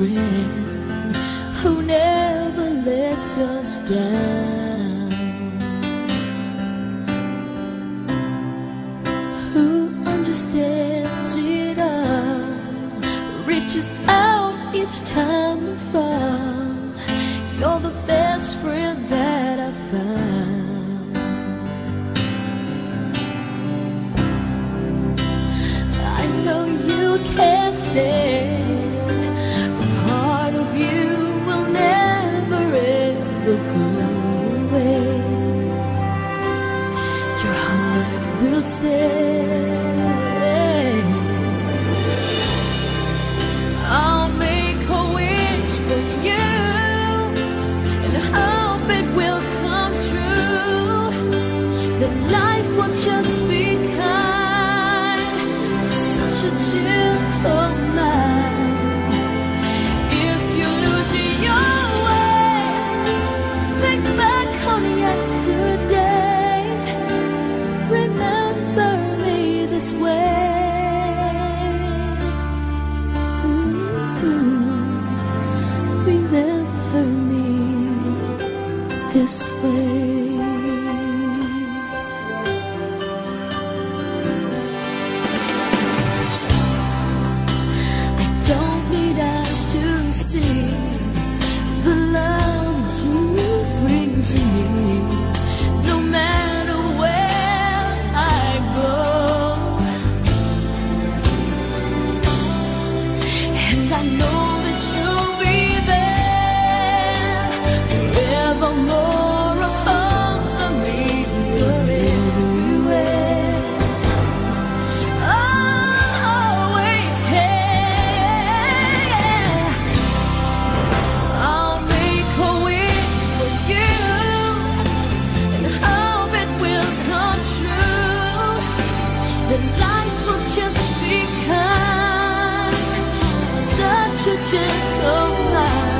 friend who never lets us down, who understands it all, reaches out each time we fall. You're the best friend that I found. I know you can't stay. away. Your heart will stay. this way. I don't need eyes to see the love you bring to me. No matter where I go, and I know. 世界从来。